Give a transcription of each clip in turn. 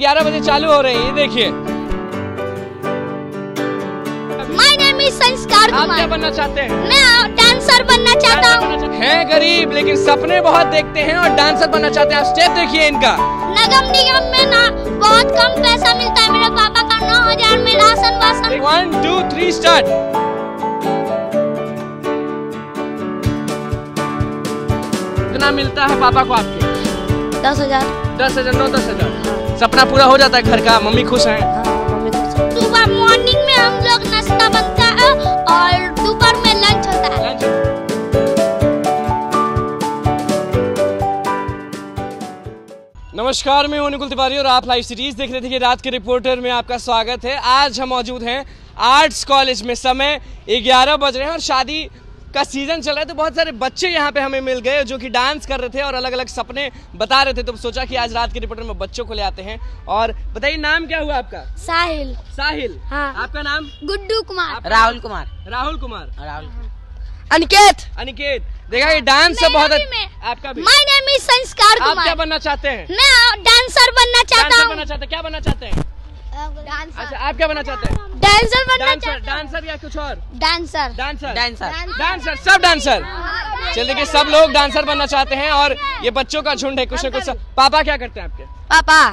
ग्यारह बजे चालू हो रही है ये देखिए। माय नेम इज़ संस्कार आप क्या बनना चाहते हैं? मैं डांसर बनना चाहता हूँ। है? गरीब लेकिन सपने बहुत देखते हैं और डांसर बनना चाहते हैं। आप स्टेप देखिए इनका। नगम निगम में ना बहुत कम पैसा मिलता है। मेरे पापा का नौ हज़ार में राशन वासन वन टू थ्री स्टार्ट कितना मिलता है पापा को आपके? दस हज़ार। दस हज़ार नौ दस हज़ार। सपना पूरा हो जाता है घर का मम्मी खुश हैं। सुबह मॉर्निंग में हम लोग नाश्ता बनता है और दोपहर में लंच होता है। नमस्कार मैं हूँ अनुकुल तिवारी और आप लाइव सीरीज़ देख रहे थे कि रात के रिपोर्टर में आपका स्वागत है। आज हम मौजूद हैं आर्ट्स कॉलेज में समय 11 बज रहे हैं और शादी का सीज़न चल रहा है तो बहुत सारे बच्चे यहाँ पे हमें मिल गए जो कि डांस कर रहे थे और अलग अलग सपने बता रहे थे तो सोचा कि आज रात के रिपोर्टर में बच्चों को ले आते हैं। और बताइए नाम क्या हुआ आपका? साहिल। साहिल। हाँ। आपका नाम? गुड्डू कुमार। राहुल कुमार। राहुल कुमार। राहुल। अनिकेत। अनिकेत। देखा ये डांस से बहुत मैं आपका भी। माय नेम इज़ संस्कार आप क्या बनना चाहते हैं? मैं डांसर बनना चाहता हूँ। बनना चाहते हैं? क्या बनना चाहते हैं? अच्छा आप क्या बनना चाहते हैं? डांसर बनना डांसर चाहता डांसर या कुछ और? डांसर डांसर डांसर डांसर सब डांसर चलिए देखिए सब लोग डांसर बनना चाहते हैं और ये बच्चों का झुंड है कुछ ना कुछ पापा क्या करते हैं आपके? पापा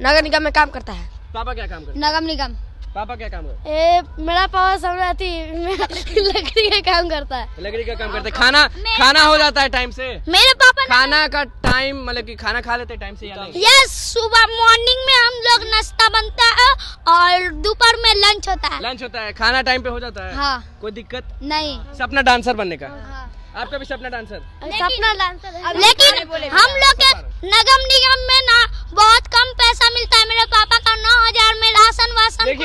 नगर निगम में काम करता है। पापा क्या काम करते हैं? नगर निगम। पापा क्या काम करते? ए, मेरा पापा समझाती लकड़ी का काम करता है। लकड़ी का काम करते। हैं खाना खाना हो जाता है टाइम से। मेरे पापा खाना का टाइम मतलब कि खाना खा लेते हैं टाइम से यस सुबह मॉर्निंग में हम लोग नाश्ता बनता है और दोपहर में लंच होता है। लंच होता है। खाना टाइम पे हो जाता है। हाँ। कोई दिक्कत? नहीं। सपना डांसर बनने का। आपका भी सपना डांसर सपना डांसर लेकिन हम लोग के नगम निगम में ना बहुत कम पैसा मिलता है। मेरे पापा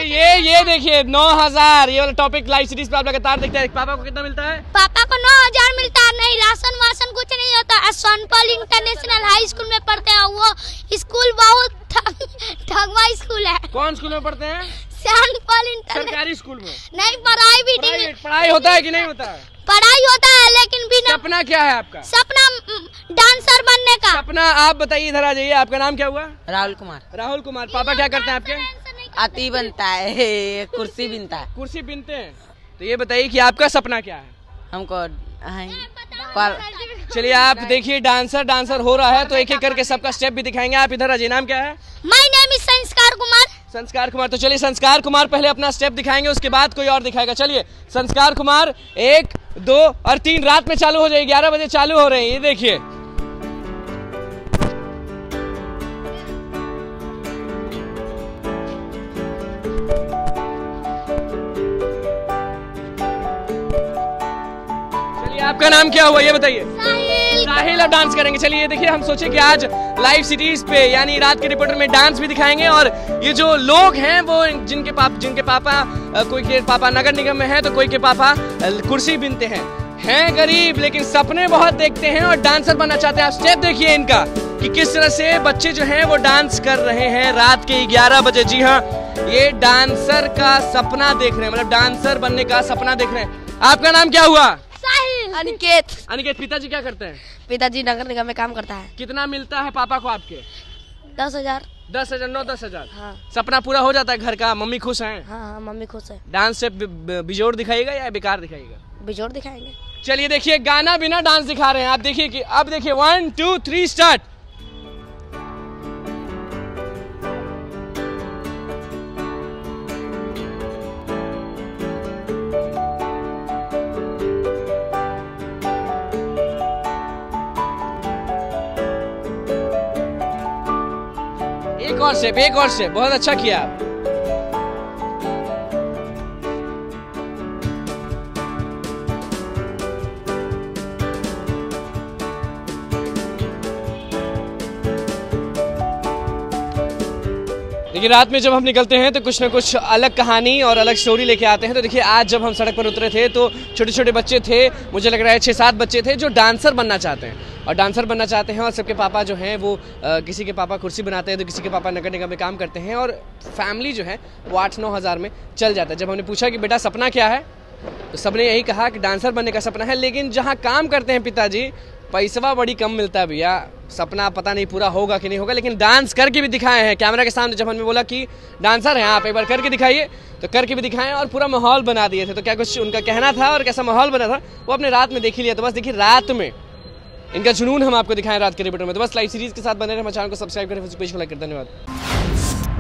ये ये देखिए नौ हज़ार ये वाला टॉपिक लाइव सीरीज़ पे आप लगातार देखते हैं। पापा को कितना मिलता है? पापा को नौ हज़ार मिलता है नहीं राशन वासन कुछ नहीं होता। है सोनपल इंटरनेशनल हाई स्कूल में पढ़ते हैं वो स्कूल बहुत ठगवा स्कूल है। कौन स्कूल में पढ़ते हैं? सोनपल इंटरनेशनल सरकारी स्कूल में। नहीं पढ़ाई भी नहीं। पढ़ाई पढ़ाई होता है की नहीं होता? है पढ़ाई होता है लेकिन बिना सपना क्या है आपका? सपना डांसर बनने का। सपना आप बताइए इधर आ जाइए। आपका नाम क्या हुआ? राहुल कुमार। राहुल कुमार। पापा क्या करते हैं आपके? आती बनता है कुर्सी बिनता है। कुर्सी बिनते हैं। तो ये बताइए कि आपका सपना क्या है? हमको पर चलिए आप देखिए डांसर डांसर हो रहा है तो एक एक करके सबका स्टेप भी दिखाएँगे। आप इधर आ जाइए नाम क्या है? माय नेम इज़ संस्कार कुमार संस्कार कुमार तो चलिए संस्कार कुमार पहले अपना स्टेप दिखाएँगे उसके बाद कोई और दिखाएगा। चलिए संस्कार कुमार एक दो और तीन रात में चालू हो जाएगी ग्यारह बजे चालू हो रहे हैं ये देखिए। आपका नाम क्या हुआ ये बताइए। साहिल। साहिल अब डांस करेंगे। चलिए ये देखिए हम सोचे कि आज लाइव सीरीज़ पे यानी रात के रिपोर्टर में डांस भी दिखाएँगे और ये जो लोग हैं वो जिनके पाप जिनके पापा कोई के पापा नगर निगम में है तो कोई के पापा कुर्सी बिनते हैं। हैं गरीब लेकिन सपने बहुत देखते हैं और डांसर बनना चाहते हैं। आप स्टेप देखिए इनका कि किस तरह से बच्चे जो हैं वो डांस कर रहे हैं रात के 11 बजे। जी हाँ ये डांसर का सपना देख रहे हैं मतलब डांसर बनने का सपना देख रहे हैं। आपका नाम क्या हुआ? अनिकेत। अनिकेत पिताजी क्या करते हैं? पिताजी नगर निगम में काम करता है। कितना मिलता है पापा को आपके? दस हज़ार। दस हज़ार नौ दस हज़ार। हाँ। सपना पूरा हो जाता है घर का मम्मी खुश है? हाँ हाँ मम्मी खुश है। डांस से बिजोर बिजोड़ दिखाएगा या बेकार दिखाएगा बिजोर दिखाएँगे। चलिए देखिए गाना बिना डांस दिखा रहे हैं। आप देखिए कि अब देखिए वन टू थ्री स्टार्ट एक और स्टेप एक और स्टेप बहुत अच्छा किया आप। देखिए, रात में जब हम निकलते हैं तो कुछ ना कुछ अलग कहानी और अलग स्टोरी लेके आते हैं। तो देखिए, आज जब हम सड़क पर उतरे थे तो छोटे छोटे बच्चे थे, मुझे लग रहा है छः सात बच्चे थे, जो डांसर बनना चाहते हैं। और डांसर बनना चाहते हैं और सबके पापा जो हैं वो अ, किसी के पापा कुर्सी बनाते हैं तो किसी के पापा नगर निगम में काम करते हैं और फैमिली जो है वो आठ नौ हज़ार में चल जाता है। जब हमने पूछा कि बेटा सपना क्या है तो सबने यही कहा कि डांसर बनने का सपना है लेकिन जहाँ काम करते हैं पिताजी पैसवा बड़ी कम मिलता है भैया। सपना पता नहीं पूरा होगा कि नहीं होगा लेकिन डांस करके भी दिखाए हैं। कैमरा के सामने जब हमने बोला कि डांसर हैं आप एक बार करके दिखाइए तो करके भी दिखाएँ और पूरा माहौल बना दिए थे। तो क्या कुछ उनका कहना था और कैसा माहौल बना था वो अपने रात में देख ही लिया। तो बस देखिए रात में इनका जुनून हम आपको दिखाएँ रात के रिपोर्टर में। तो बस लाइव सीरीज़ के साथ बने रहे हमारे चैनल को सब्सक्राइब करें फेसबुक पेज को लाइक कर। धन्यवाद।